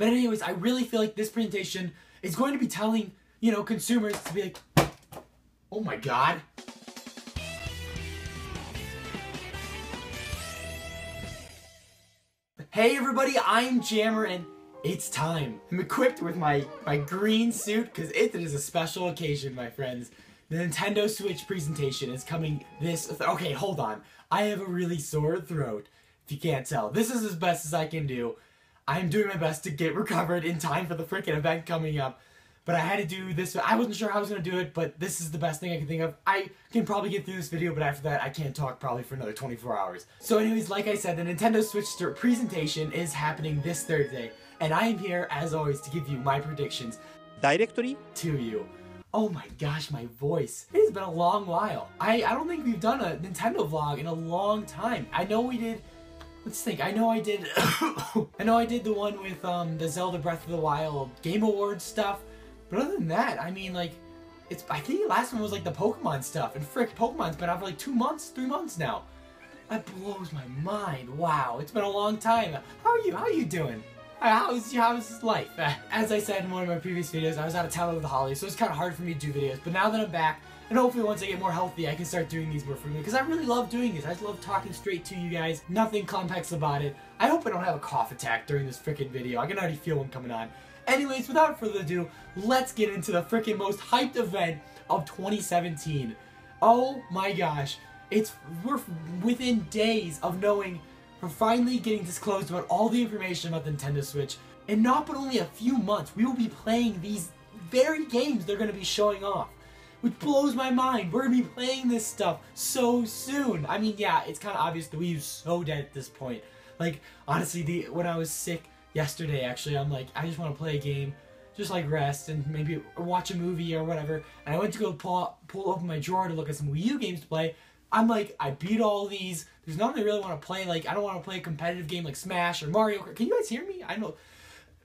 But anyways, I really feel like this presentation is going to be telling, you know, consumers to be like, oh my god. Hey everybody, I'm Jammer and it's time. I'm equipped with my, my green suit because it is a special occasion, my friends. The Nintendo Switch presentation is coming this... Th okay, hold on. I have a really sore throat, if you can't tell. This is as best as I can do. I am doing my best to get recovered in time for the freaking event coming up. But I had to do this. I wasn't sure how I was going to do it, but this is the best thing I can think of. I can probably get through this video, but after that, I can't talk probably for another 24 hours. So anyways, like I said, the Nintendo Switch presentation is happening this Thursday, and I am here, as always, to give you my predictions. Directory? To you. Oh my gosh, my voice. It has been a long while. I, I don't think we've done a Nintendo vlog in a long time. I know we did Let's think. I know I did. I know I did the one with um, the Zelda Breath of the Wild Game Awards stuff, but other than that, I mean, like, it's. I think the last one was like the Pokemon stuff, and frick, Pokemon's been out for like two months, three months now. That blows my mind. Wow, it's been a long time. How are you? How are you doing? How's how's life? As I said in one of my previous videos, I was out of town over the holidays, so it's kind of hard for me to do videos. But now that I'm back, and hopefully once I get more healthy, I can start doing these more frequently because I really love doing this. I just love talking straight to you guys. Nothing complex about it. I hope I don't have a cough attack during this freaking video. I can already feel one coming on. Anyways, without further ado, let's get into the freaking most hyped event of 2017. Oh my gosh. It's we're within days of knowing we're finally getting disclosed about all the information about the Nintendo Switch. And not but only a few months, we will be playing these very games they're going to be showing off which blows my mind. We're gonna be playing this stuff so soon. I mean, yeah, it's kind of obvious the Wii U's so dead at this point. Like, honestly, the when I was sick yesterday, actually, I'm like, I just want to play a game, just like rest and maybe watch a movie or whatever. And I went to go pull, pull open my drawer to look at some Wii U games to play. I'm like, I beat all these. There's nothing I really want to play. Like, I don't want to play a competitive game like Smash or Mario Kart. Can you guys hear me? I know.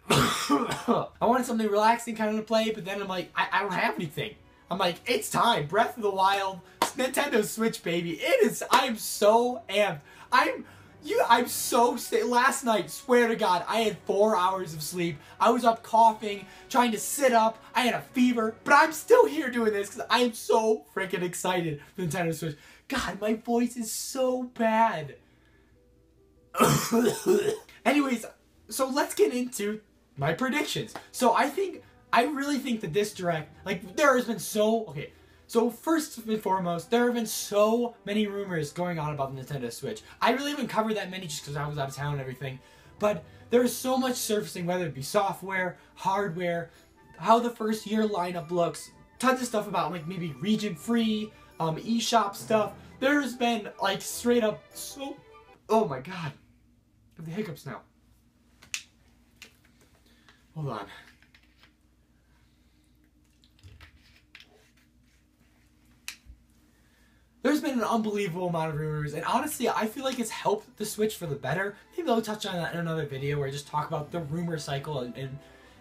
I wanted something relaxing kind of to play, but then I'm like, I, I don't have anything. I'm like, it's time. Breath of the Wild, Nintendo Switch, baby. It is. I'm so amped. I'm. You, I'm so sick. Last night, swear to God, I had four hours of sleep. I was up coughing, trying to sit up. I had a fever, but I'm still here doing this because I am so freaking excited for Nintendo Switch. God, my voice is so bad. Anyways, so let's get into my predictions. So I think I really think that this direct, like, there has been so, okay, so first and foremost, there have been so many rumors going on about the Nintendo Switch. I really haven't covered that many just because I was out of town and everything, but there is so much surfacing, whether it be software, hardware, how the first year lineup looks, tons of stuff about, like, maybe region-free, um, eShop stuff. There's been, like, straight up so, oh my god, the hiccups now. Hold on. there's been an unbelievable amount of rumors, and honestly, I feel like it's helped the Switch for the better. Maybe I'll touch on that in another video where I just talk about the rumor cycle and, and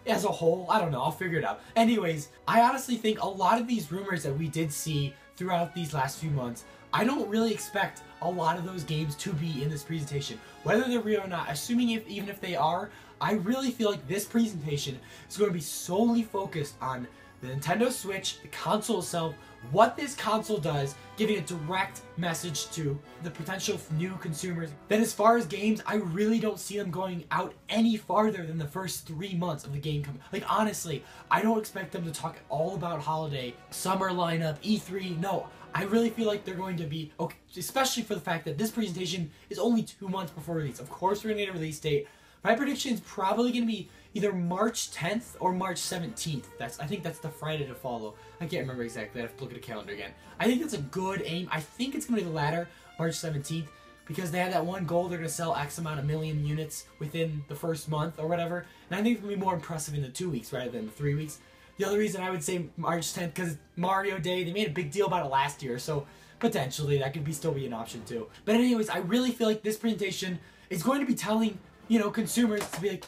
as a whole. I don't know, I'll figure it out. Anyways, I honestly think a lot of these rumors that we did see throughout these last few months, I don't really expect a lot of those games to be in this presentation. Whether they're real or not, assuming if, even if they are, I really feel like this presentation is going to be solely focused on the Nintendo Switch, the console itself, what this console does, giving a direct message to the potential new consumers. Then as far as games, I really don't see them going out any farther than the first three months of the game coming. Like honestly, I don't expect them to talk all about holiday, summer lineup, E3, no. I really feel like they're going to be, okay, especially for the fact that this presentation is only two months before release. Of course we're gonna get a release date. My prediction is probably gonna be either March 10th or March 17th. That's I think that's the Friday to follow. I can't remember exactly. I have to look at the calendar again. I think that's a good aim. I think it's going to be the latter, March 17th, because they have that one goal. They're going to sell X amount of million units within the first month or whatever. And I think it's going to be more impressive in the two weeks rather than the three weeks. The other reason I would say March 10th because Mario Day. They made a big deal about it last year, so potentially that could be still be an option too. But anyways, I really feel like this presentation is going to be telling you know consumers to be like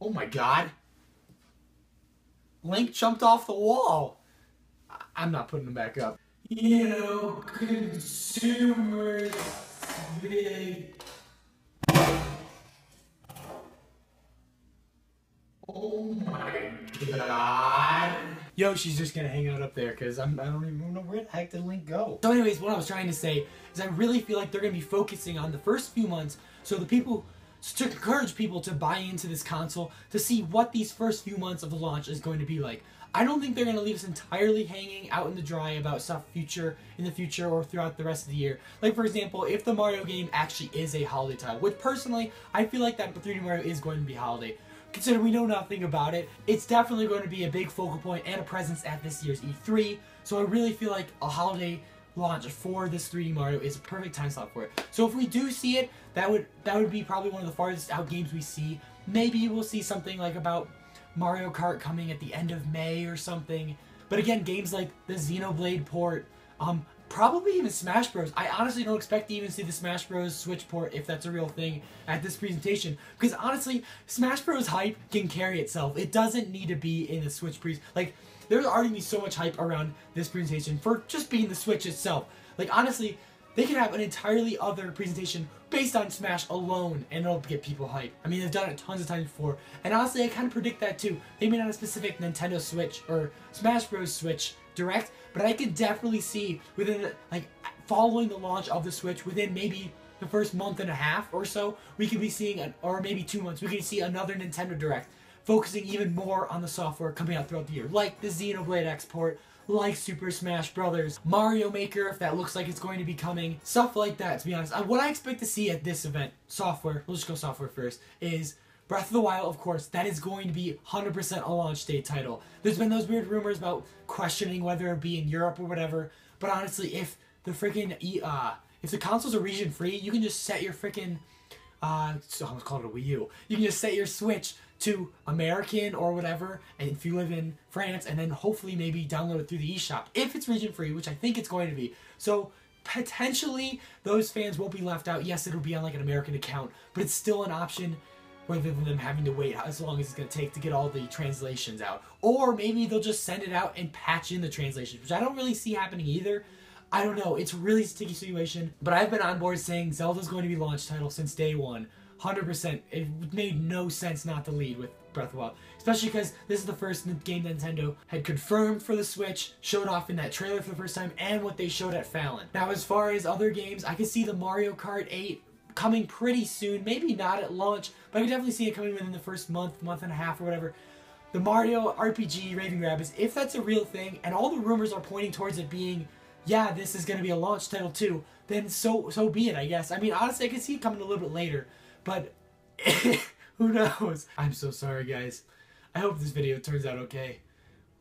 Oh my God. Link jumped off the wall. I'm not putting him back up. You consumers, big. Oh my god. Yo, she's just gonna hang out up there because I don't even know where the heck did Link go. So anyways, what I was trying to say is I really feel like they're gonna be focusing on the first few months so the people to encourage people to buy into this console to see what these first few months of the launch is going to be like. I don't think they're going to leave us entirely hanging out in the dry about stuff future in the future or throughout the rest of the year. Like for example, if the Mario game actually is a holiday title, which personally I feel like that 3D Mario is going to be holiday. Considering we know nothing about it, it's definitely going to be a big focal point and a presence at this year's E3. So I really feel like a holiday launch for this 3D Mario is a perfect time slot for it. So if we do see it, that would that would be probably one of the farthest out games we see. Maybe we'll see something like about Mario Kart coming at the end of May or something. But again, games like the Xenoblade port, um, probably even Smash Bros. I honestly don't expect to even see the Smash Bros. Switch port if that's a real thing at this presentation. Because honestly, Smash Bros. hype can carry itself. It doesn't need to be in the Switch pre. Like there's already be so much hype around this presentation for just being the Switch itself. Like honestly, they could have an entirely other presentation based on Smash alone and it'll get people hyped. I mean, they've done it tons of times before. And honestly, I kind of predict that too. They may not have a specific Nintendo Switch or Smash Bros. Switch direct, but I could definitely see within, like, following the launch of the Switch, within maybe the first month and a half or so, we could be seeing, an, or maybe two months, we could see another Nintendo Direct focusing even more on the software coming out throughout the year, like the Xenoblade export, like Super Smash Brothers, Mario Maker, if that looks like it's going to be coming, stuff like that, to be honest. Uh, what I expect to see at this event, software, we'll just go software first, is Breath of the Wild, of course, that is going to be 100% a launch date title. There's been those weird rumors about questioning whether it be in Europe or whatever, but honestly, if the freaking, uh, if the consoles are region free, you can just set your freaking, uh, I almost called it a Wii U. You can just set your Switch to American or whatever, and if you live in France, and then hopefully maybe download it through the eShop if it's region free, which I think it's going to be. So potentially those fans won't be left out. Yes, it'll be on like an American account, but it's still an option rather than them having to wait as long as it's going to take to get all the translations out. Or maybe they'll just send it out and patch in the translations, which I don't really see happening either. I don't know. It's a really sticky situation, but I've been on board saying Zelda's going to be launch title since day one. 100%. It made no sense not to lead with Breath of the Wild. Especially because this is the first game Nintendo had confirmed for the Switch, showed off in that trailer for the first time, and what they showed at Fallon. Now, as far as other games, I can see the Mario Kart 8 coming pretty soon. Maybe not at launch, but I can definitely see it coming within the first month, month and a half, or whatever. The Mario RPG Raving Rabbids, if that's a real thing, and all the rumors are pointing towards it being, yeah, this is going to be a launch title too, then so so be it, I guess. I mean, honestly, I can see it coming a little bit later. But who knows? I'm so sorry, guys. I hope this video turns out okay.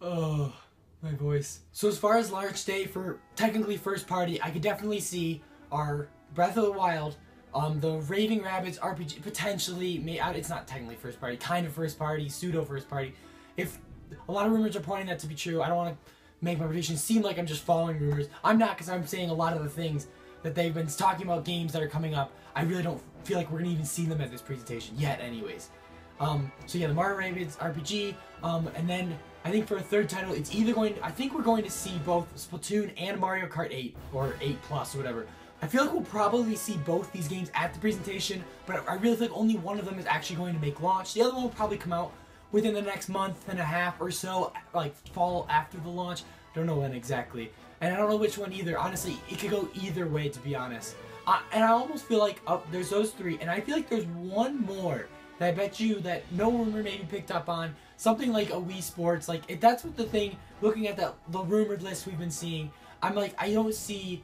Oh, my voice. So as far as launch day for technically first party, I could definitely see our Breath of the Wild, um, the Raving Rabbids RPG, potentially, may, it's not technically first party, kind of first party, pseudo first party. If a lot of rumors are pointing that to be true, I don't want to make my prediction seem like I'm just following rumors. I'm not because I'm saying a lot of the things that they've been talking about games that are coming up. I really don't feel like we're gonna even see them at this presentation yet, anyways. Um, so yeah, the Mario Rabbids RPG, um, and then I think for a third title, it's either going. I think we're going to see both Splatoon and Mario Kart 8 or 8 Plus or whatever. I feel like we'll probably see both these games at the presentation, but I really think only one of them is actually going to make launch. The other one will probably come out within the next month and a half or so, like fall after the launch. Don't know when exactly. And I don't know which one either. Honestly, it could go either way, to be honest. Uh, and I almost feel like uh, there's those three, and I feel like there's one more that I bet you that no rumor maybe picked up on. Something like a Wii Sports. Like, if that's what the thing, looking at that the rumored list we've been seeing, I'm like, I don't see,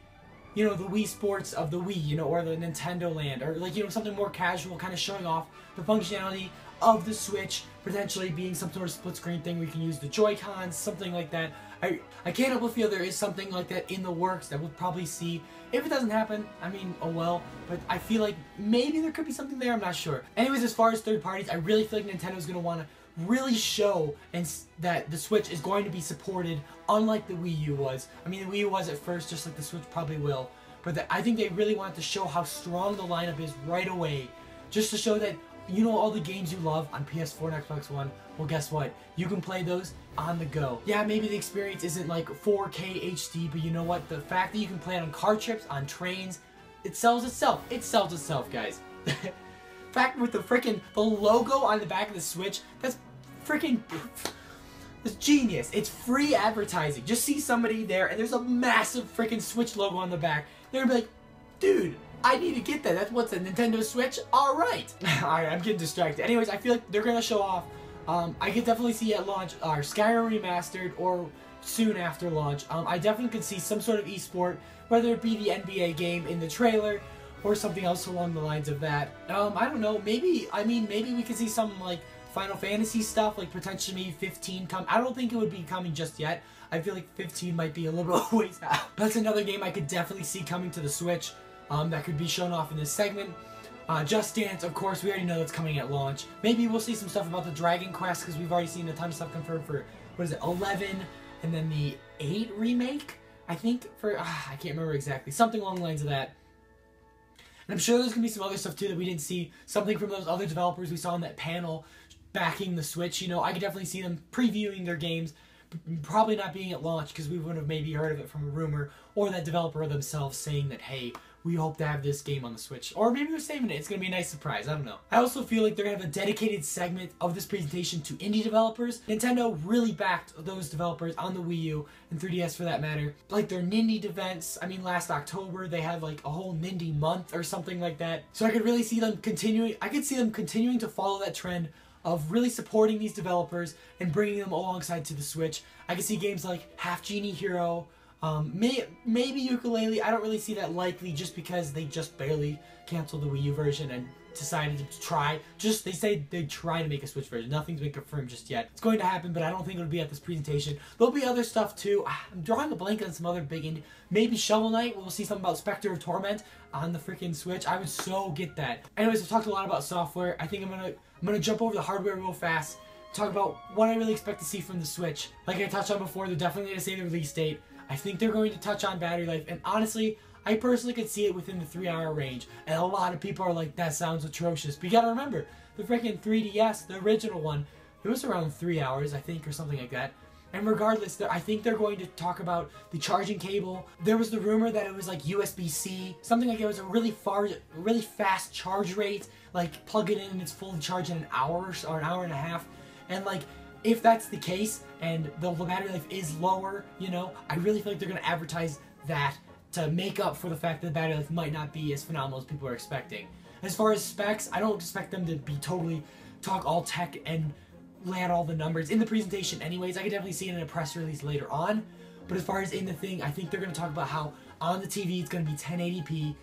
you know, the Wii Sports of the Wii, you know, or the Nintendo Land, or like, you know, something more casual, kind of showing off the functionality of the Switch, potentially being some sort of split screen thing we can use the Joy-Cons, something like that. I, I can't help but feel there is something like that in the works that we'll probably see. If it doesn't happen, I mean, oh well. But I feel like maybe there could be something there, I'm not sure. Anyways, as far as third parties, I really feel like Nintendo's want to really show and that the Switch is going to be supported, unlike the Wii U was. I mean, the Wii U was at first, just like the Switch probably will. But the, I think they really wanted to show how strong the lineup is right away, just to show that you know all the games you love on PS4 and Xbox One, well guess what? You can play those on the go. Yeah, maybe the experience isn't like 4K HD, but you know what? The fact that you can play it on car trips, on trains, it sells itself. It sells itself, guys. fact with the freaking the logo on the back of the Switch, that's freaking it's genius. It's free advertising. Just see somebody there and there's a massive freaking Switch logo on the back. They're gonna be like, dude, I need to get that. That's what's a Nintendo Switch. All right. All right, I'm getting distracted. Anyways, I feel like they're gonna show off. Um, I could definitely see at launch our uh, Skyrim remastered or soon after launch. Um, I definitely could see some sort of esport, whether it be the NBA game in the trailer or something else along the lines of that. Um, I don't know. Maybe I mean maybe we could see some like Final Fantasy stuff, like potentially maybe 15 come. I don't think it would be coming just yet. I feel like 15 might be a little ways out. That's another game I could definitely see coming to the Switch. Um, that could be shown off in this segment. Uh, Just Dance, of course, we already know that's coming at launch. Maybe we'll see some stuff about the Dragon Quest because we've already seen a ton of stuff confirmed for what is it, 11, and then the 8 remake. I think for uh, I can't remember exactly something along the lines of that. And I'm sure there's gonna be some other stuff too that we didn't see. Something from those other developers we saw in that panel backing the Switch. You know, I could definitely see them previewing their games, probably not being at launch because we would have maybe heard of it from a rumor or that developer themselves saying that, hey, we hope to have this game on the Switch. Or maybe we're saving it. It's going to be a nice surprise. I don't know. I also feel like they're going to have a dedicated segment of this presentation to indie developers. Nintendo really backed those developers on the Wii U and 3DS for that matter. Like their Nindie events. I mean, last October they had like a whole Nindie month or something like that. So I could really see them continuing. I could see them continuing to follow that trend of really supporting these developers and bringing them alongside to the Switch. I can see games like Half Genie Hero, um, may, maybe Yooka-Laylee. I don't really see that likely just because they just barely canceled the Wii U version and decided to try. Just they say they try to make a Switch version. Nothing's been confirmed just yet. It's going to happen, but I don't think it'll be at this presentation. There'll be other stuff too. Ah, I'm drawing a blank on some other big indie. Maybe Shovel Knight. We'll see something about Specter of Torment on the freaking Switch. I would so get that. Anyways, I've talked a lot about software. I think I'm gonna I'm gonna jump over the hardware real fast. Talk about what I really expect to see from the Switch. Like I touched on before, they're definitely gonna say the release date. I think they're going to touch on battery life, and honestly, I personally could see it within the three hour range. And a lot of people are like, that sounds atrocious. But you gotta remember, the freaking 3DS, the original one, it was around three hours, I think, or something like that. And regardless, I think they're going to talk about the charging cable. There was the rumor that it was like USB-C, something like it was a really far, really fast charge rate. Like plug it in and it's fully charged in an hour or an hour and a half. And like if that's the case and the battery life is lower, you know, I really feel like they're going to advertise that to make up for the fact that the battery life might not be as phenomenal as people are expecting. As far as specs, I don't expect them to be totally talk all tech and lay out all the numbers in the presentation anyways. I could definitely see it in a press release later on. But as far as in the thing, I think they're going to talk about how on the TV it's going to be 1080p,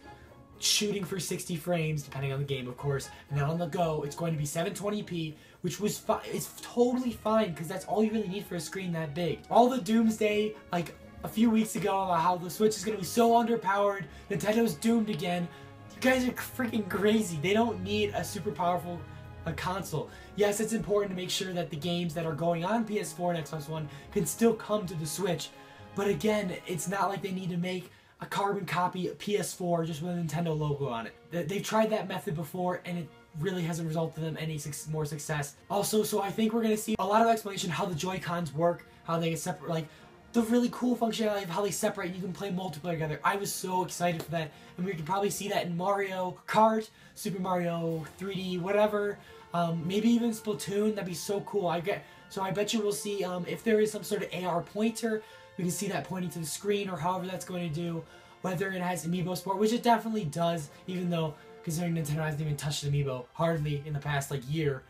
shooting for 60 frames, depending on the game, of course. And then on the go, it's going to be 720p, which was fi- it's totally fine because that's all you really need for a screen that big. All the doomsday, like a few weeks ago, about how the Switch is going to be so underpowered, Nintendo's doomed again. You guys are freaking crazy. They don't need a super powerful a console. Yes, it's important to make sure that the games that are going on PS4 and Xbox One can still come to the Switch. But again, it's not like they need to make a carbon copy of PS4 just with a Nintendo logo on it. They've tried that method before and it really hasn't resulted in any more success. Also, so I think we're going to see a lot of explanation how the Joy-Cons work, how they get separate, like the really cool functionality of how they separate and you can play multiplayer together. I was so excited for that. And we can probably see that in Mario Kart, Super Mario 3D, whatever. Um, maybe even Splatoon. That'd be so cool. I get so I bet you we'll see um, if there is some sort of AR pointer. We can see that pointing to the screen or however that's going to do. Whether it has Amiibo support, which it definitely does, even though considering Nintendo hasn't even touched Amiibo hardly in the past like year.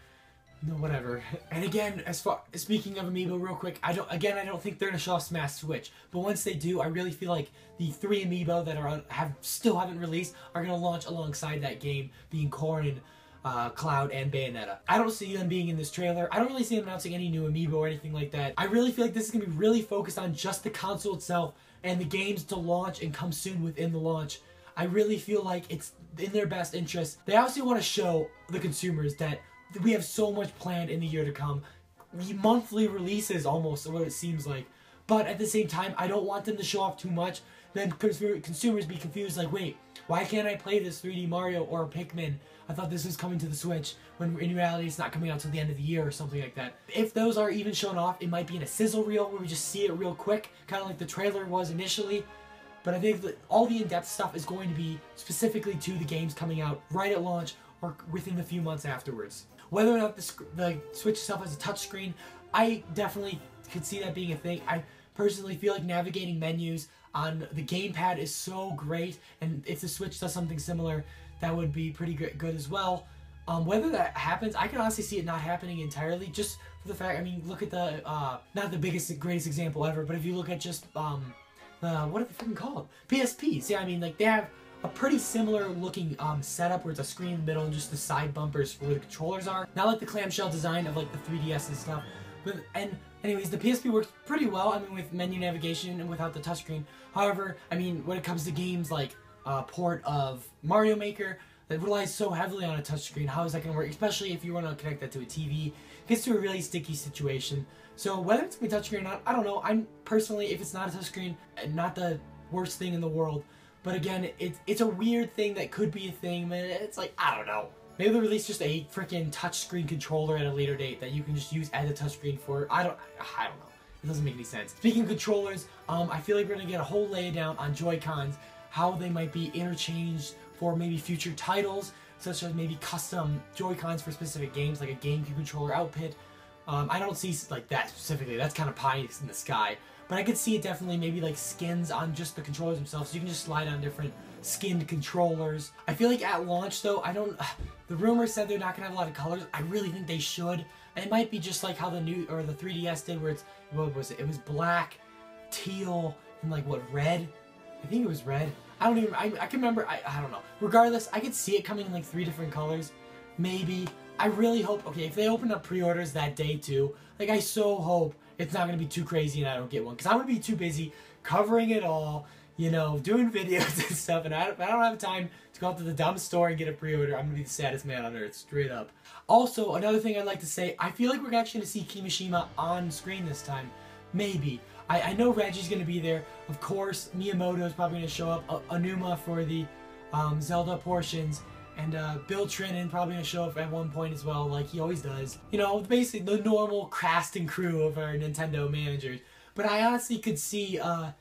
No, whatever. And again, as far speaking of Amiibo, real quick, I don't. Again, I don't think they're gonna show off Smash Switch. But once they do, I really feel like the three Amiibo that are have still haven't released are gonna launch alongside that game, being Corrin, uh, Cloud, and Bayonetta. I don't see them being in this trailer. I don't really see them announcing any new Amiibo or anything like that. I really feel like this is gonna be really focused on just the console itself and the games to launch and come soon within the launch. I really feel like it's in their best interest. They obviously want to show the consumers that we have so much planned in the year to come. Monthly releases almost what it seems like. But at the same time, I don't want them to show off too much. Then consumers be confused like, wait, why can't I play this 3D Mario or Pikmin? I thought this was coming to the Switch, when in reality it's not coming out till the end of the year or something like that. If those are even shown off, it might be in a sizzle reel where we just see it real quick, kind of like the trailer was initially. But I think that all the in-depth stuff is going to be specifically to the games coming out right at launch or within a few months afterwards. Whether or not the, the Switch itself has a touchscreen, I definitely could see that being a thing. I personally feel like navigating menus on the gamepad is so great, and if the Switch does something similar, that would be pretty good as well. Um, whether that happens, I can honestly see it not happening entirely, just for the fact. I mean, look at the uh, not the biggest, greatest example ever, but if you look at just um, what are they freaking called? PSP. See, I mean, like they have a pretty similar looking um, setup where it's a screen in the middle and just the side bumpers where the controllers are. Not like the clamshell design of like the 3DS and stuff. But and anyways, the PSP works pretty well. I mean, with menu navigation and without the touchscreen. However, I mean, when it comes to games like uh, port of Mario Maker that relies so heavily on a touchscreen, how is that going to work? Especially if you want to connect that to a TV, it gets to a really sticky situation. So whether it's going to be touchscreen or not, I don't know. I'm personally, if it's not a touchscreen, not the worst thing in the world. But again, it's it's a weird thing that could be a thing, man. It's like I don't know. Maybe they'll release just a freaking touchscreen controller at a later date that you can just use as a touchscreen for. I don't I don't know. It doesn't make any sense. Speaking of controllers, um, I feel like we're gonna get a whole laydown on Joy Cons, how they might be interchanged for maybe future titles, such as maybe custom Joy Cons for specific games, like a GameCube controller output. Um, I don't see like that specifically. That's kind of pie in the sky. But I could see it definitely maybe like skins on just the controllers themselves. So you can just slide on different skinned controllers. I feel like at launch though, I don't. The rumor said they're not gonna have a lot of colors. I really think they should. it might be just like how the new or the 3DS did, where it's what was it? It was black, teal, and like what red? I think it was red. I don't even. I, I can remember. I I don't know. Regardless, I could see it coming in like three different colors. Maybe. I really hope. Okay, if they open up pre-orders that day too, like I so hope it's not gonna be too crazy and I don't get one because I'm gonna be too busy covering it all, you know, doing videos and stuff, and I don't, I don't have time to go out to the dumb store and get a pre-order. I'm gonna be the saddest man on earth, straight up. Also, another thing I'd like to say, I feel like we're actually gonna see Kimishima on screen this time. Maybe. I, I know Reggie's gonna be there. Of course, Miyamoto is probably gonna show up. Uh, Aonuma for the um, Zelda portions. And uh, Bill Trinen probably gonna show up at one point as well, like he always does. You know, basically the normal cast and crew of our Nintendo managers. But I honestly could see uh,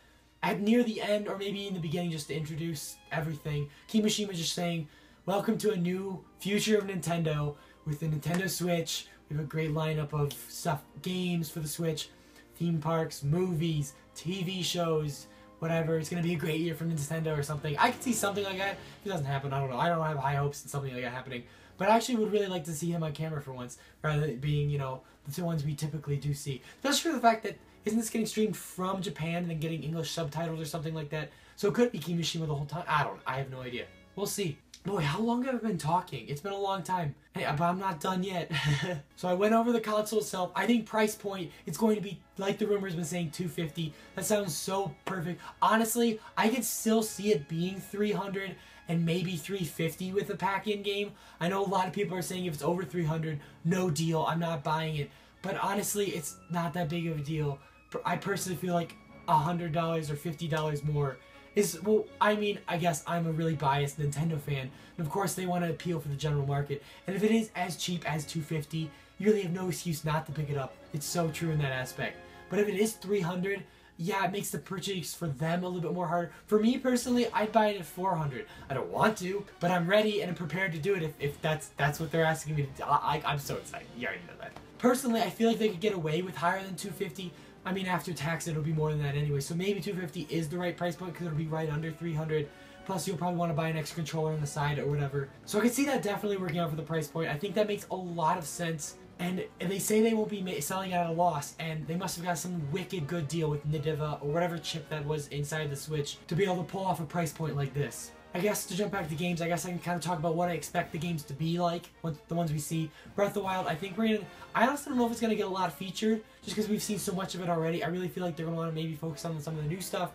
at near the end, or maybe in the beginning, just to introduce everything, Kimishima just saying, "Welcome to a new future of Nintendo with the Nintendo Switch. We have a great lineup of stuff, games for the Switch, theme parks, movies, TV shows." Whatever. It's gonna be a great year for Nintendo or something. I could see something like that. If it doesn't happen, I don't know. I don't have high hopes in something like that happening. But I actually would really like to see him on camera for once, rather than being, you know, the two ones we typically do see. Especially for the fact that isn't this getting streamed from Japan and then getting English subtitles or something like that? So it could be Kimishima the whole time. I don't. I have no idea. We'll see. Boy, how long have I been talking? It's been a long time. Hey, but I'm not done yet. so I went over the console itself. I think price point, it's going to be, like the rumor's been saying, 250 That sounds so perfect. Honestly, I could still see it being 300 and maybe 350 with a pack-in game. I know a lot of people are saying if it's over 300, no deal, I'm not buying it. But honestly, it's not that big of a deal. I personally feel like $100 or $50 more is well i mean i guess i'm a really biased nintendo fan and of course they want to appeal for the general market. And if it is as cheap as 250 you really have no excuse not to pick it up. It's so true in that aspect. But if it is 300 yeah it makes the purchase for them a little bit more harder. For me personally i'd buy it at 400 i don't want to but i'm ready and i'm prepared to do it if, if that's that's what they're asking me to do. I, i'm so excited. You already know that. Personally i feel like they could get away with higher than 250 I mean, after tax, it'll be more than that anyway. So maybe 250 is the right price point because it'll be right under 300. Plus, you'll probably want to buy an extra controller on the side or whatever. So I can see that definitely working out for the price point. I think that makes a lot of sense. And they say they will be selling at a loss, and they must have got some wicked good deal with Nvidia or whatever chip that was inside the Switch to be able to pull off a price point like this. I guess to jump back to games, I guess I can kind of talk about what I expect the games to be like, the ones we see. Breath of the Wild, I think we're gonna. I honestly don't know if it's gonna get a lot featured, just because we've seen so much of it already. I really feel like they're gonna want to maybe focus on some of the new stuff.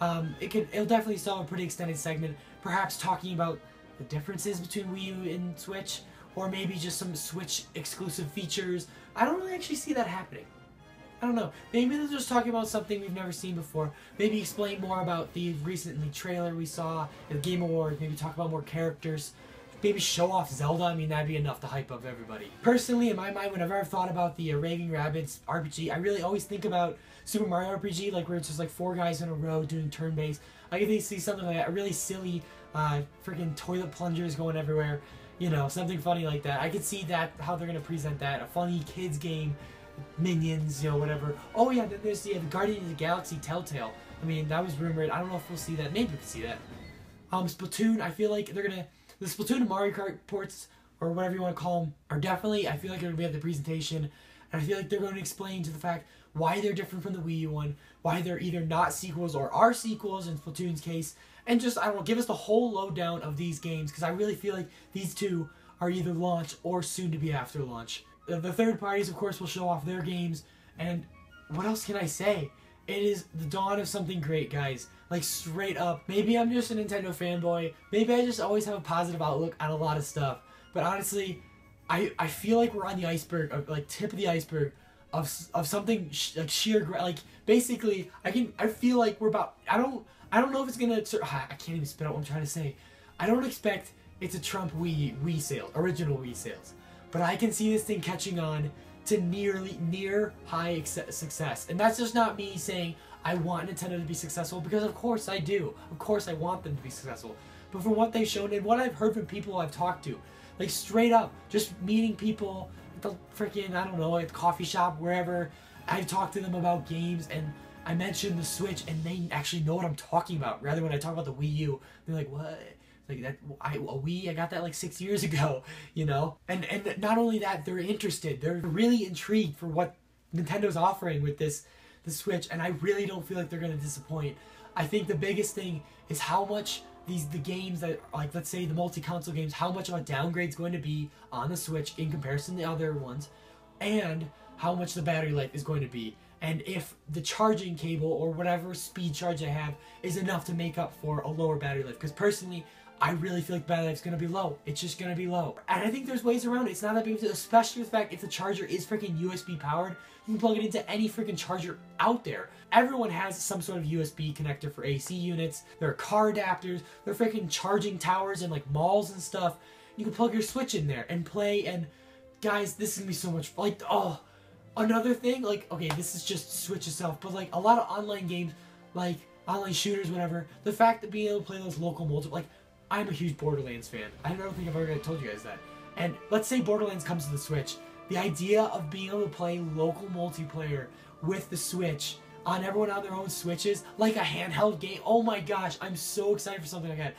Um, it could, it'll definitely still have a pretty extended segment, perhaps talking about the differences between Wii U and Switch, or maybe just some Switch exclusive features. I don't really actually see that happening. I don't know. Maybe they're just talking about something we've never seen before. Maybe explain more about the recently trailer we saw at the Game Awards. Maybe talk about more characters. Maybe show off Zelda. I mean, that'd be enough to hype up everybody. Personally, in my mind, whenever I've thought about the Raving Rabbids RPG, I really always think about Super Mario RPG, like where it's just like four guys in a row doing turn-based. I can see something like that, a really silly, uh, freaking toilet plungers going everywhere You know, something funny like that. I could see that how they're gonna present that. A funny kids game, minions, you know, whatever. Oh yeah, then there's the, the Guardians of the Galaxy Telltale. I mean, that was rumored. I don't know if we'll see that. Maybe we'll see that. Um, Splatoon. I feel like they're gonna the Splatoon and Mario Kart ports or whatever you want to call them are definitely. I feel like they're gonna be at the presentation, and I feel like they're going to explain to the fact why they're different from the Wii U one, why they're either not sequels or are sequels in Splatoon's case, and just I don't know, give us the whole lowdown of these games because I really feel like these two are either launch or soon to be after launch. The, third parties, of course, will show off their games, and what else can I say? It is the dawn of something great, guys. Like straight up. Maybe I'm just a Nintendo fanboy. Maybe I just always have a positive outlook on a lot of stuff. But honestly, I I feel like we're on the iceberg, like tip of the iceberg of of something sh- like sheer like basically I can I feel like we're about I don't I don't know if it's gonna ah, I can't even spit out what I'm trying to say. I don't expect it's a trump Wii Wii sale, original Wii sales, but I can see this thing catching on to nearly near high success, and that's just not me saying I want Nintendo to be successful because of course I do. Of course I want them to be successful. But from what they've shown and what I've heard from people I've talked to, like straight up, just meeting people at the freaking I don't know at the coffee shop wherever, I've talked to them about games and I mentioned the Switch and they actually know what I'm talking about. Rather when I talk about the Wii U, they're like, "What?" Like that, I we I got that like six years ago, you know. And and not only that, they're interested. They're really intrigued for what Nintendo's offering with this the Switch, and I really don't feel like they're gonna disappoint. I think the biggest thing is how much these the games that like let's say the multi-console games, how much of a downgrade is going to be on the Switch in comparison to the other ones, and how much the battery life is going to be and if the charging cable or whatever speed charge I have is enough to make up for a lower battery life. Because personally, I really feel like battery life's gonna be low. It's just gonna be low. And I think there's ways around it. It's not that big of a deal, especially with the fact if the charger is freaking USB powered, you can plug it into any freaking charger out there. Everyone has some sort of USB connector for AC units. There are car adapters. There are freaking charging towers in like malls and stuff. You can plug your Switch in there and play. And guys, this is gonna be so much fun. Like, oh, another thing. Like, okay, this is just Switch itself, but like a lot of online games, like online shooters, whatever. The fact that being able to play those local multi, like I'm a huge Borderlands fan. I don't think I've ever told you guys that. And let's say Borderlands comes to the Switch. The idea of being able to play local multiplayer with the Switch on everyone on their own Switches, like a handheld game. Oh my gosh, I'm so excited for something like that.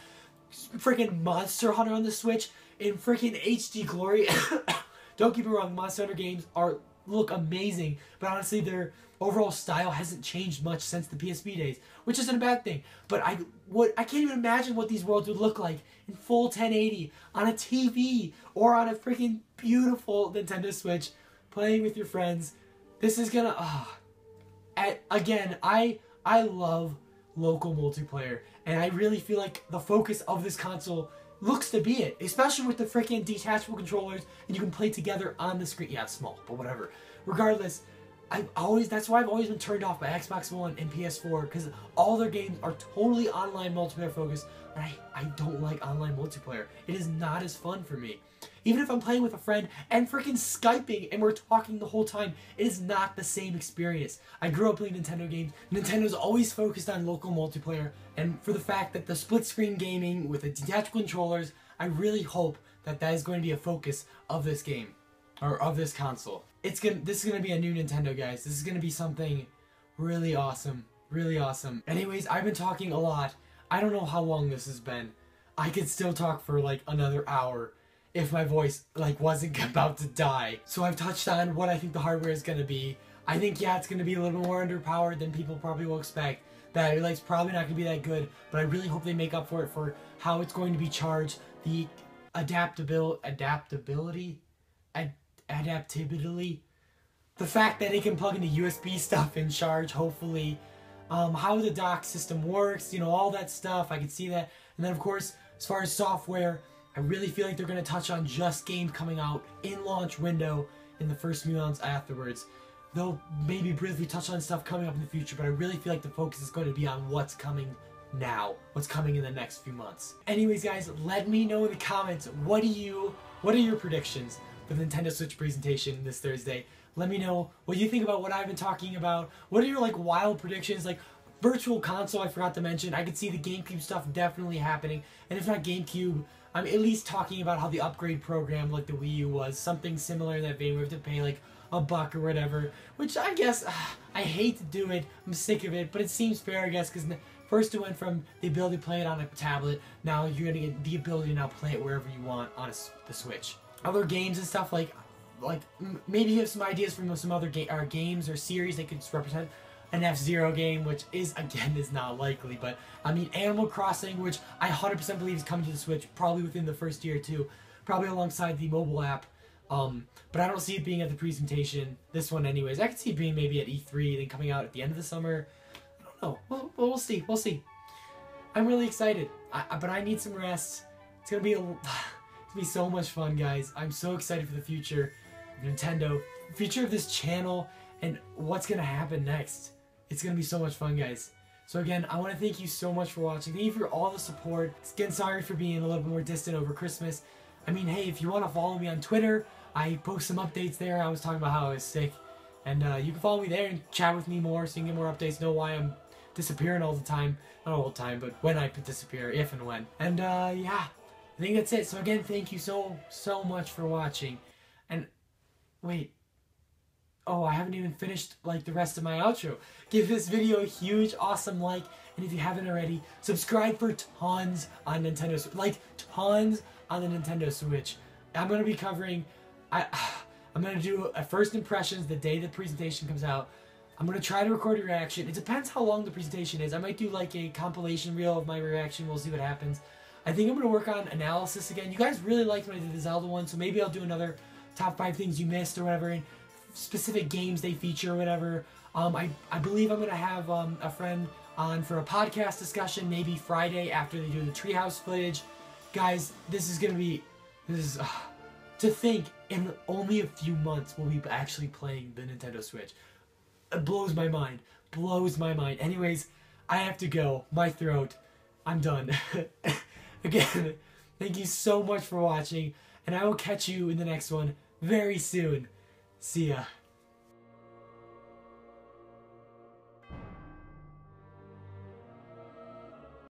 Freaking Monster Hunter on the Switch in freaking HD glory. don't get me wrong, Monster Hunter games are look amazing, but honestly, their overall style hasn't changed much since the PSP days, which isn't a bad thing. But I what I can't even imagine what these worlds would look like in full 1080 on a TV or on a freaking beautiful Nintendo Switch playing with your friends. This is gonna ah uh, again, I I love local multiplayer and I really feel like the focus of this console looks to be it, especially with the freaking detachable controllers and you can play together on the screen. Yeah, it's small, but whatever. Regardless, I've always that's why I've always been turned off by Xbox One and PS4 because all their games are totally online multiplayer focused, and I, I don't like online multiplayer. It is not as fun for me. Even if I'm playing with a friend and freaking Skyping and we're talking the whole time, it is not the same experience. I grew up playing Nintendo games. Nintendo's always focused on local multiplayer, and for the fact that the split screen gaming with the detachable controllers, I really hope that that is going to be a focus of this game or of this console. It's gonna this is gonna be a new Nintendo, guys. This is gonna be something really awesome, really awesome. Anyways, I've been talking a lot. I don't know how long this has been. I could still talk for like another hour if my voice like wasn't about to die. So I've touched on what I think the hardware is gonna be. I think yeah, it's gonna be a little more underpowered than people probably will expect. Battery life's probably not gonna be that good, but I really hope they make up for it for how it's going to be charged, the adaptability, adaptability, ad adaptability, the fact that it can plug into USB stuff and charge, hopefully, um, how the dock system works, you know, all that stuff. I can see that. And then, of course, as far as software, I really feel like they're going to touch on just games coming out in launch window in the first few months afterwards. They'll maybe briefly touch on stuff coming up in the future, but I really feel like the focus is going to be on what's coming now, what's coming in the next few months. Anyways, guys, let me know in the comments what do you, what are your predictions? The Nintendo Switch presentation this Thursday. Let me know what you think about what I've been talking about. What are your like wild predictions? Like virtual console, I forgot to mention. I could see the GameCube stuff definitely happening. And if not GameCube, I'm at least talking about how the upgrade program, like the Wii U, was something similar in that vein. We have to pay like a buck or whatever, which I guess uh, I hate to do it. I'm sick of it, but it seems fair, I guess, because first it went from the ability to play it on a tablet. Now you're gonna get the ability to now play it wherever you want on a, the Switch. Other games and stuff like, like maybe you have some ideas from some other ga- or games or series that could represent an F-Zero game, which is, again, is not likely, but, I mean, Animal Crossing, which I 100% believe is coming to the Switch, probably within the first year or two, probably alongside the mobile app, um, but I don't see it being at the presentation, this one anyways. I could see it being maybe at E3, then coming out at the end of the summer. I don't know. We'll, we'll see. We'll see. I'm really excited, I, but I need some rest. It's gonna be a, it's gonna be so much fun, guys. I'm so excited for the future of Nintendo, future of this channel, and what's gonna happen next. It's gonna be so much fun, guys. So again, I want to thank you so much for watching. Thank you for all the support. Again, sorry for being a little bit more distant over Christmas. I mean, hey, if you want to follow me on Twitter, I post some updates there. I was talking about how I was sick. And uh, you can follow me there and chat with me more so you can get more updates, know why I'm disappearing all the time. Not all the time, but when I disappear, if and when. And uh, yeah, I think that's it. So again, thank you so, so much for watching. And wait, oh, I haven't even finished like the rest of my outro. Give this video a huge, awesome like. And if you haven't already, subscribe for tons on Nintendo Switch. Like, tons on the Nintendo Switch. I'm going to be covering I, I'm gonna do a first impressions the day the presentation comes out. I'm gonna try to record a reaction. It depends how long the presentation is. I might do like a compilation reel of my reaction. We'll see what happens. I think I'm gonna work on analysis again. You guys really liked when I did the Zelda one, so maybe I'll do another top five things you missed or whatever, and specific games they feature or whatever. Um, I, I believe I'm gonna have um, a friend on for a podcast discussion maybe Friday after they do the treehouse footage. Guys, this is gonna be this is. Uh, to think in only a few months we'll be actually playing the Nintendo Switch. It blows my mind. Blows my mind. Anyways, I have to go. My throat. I'm done. Again, thank you so much for watching, and I will catch you in the next one very soon. See ya.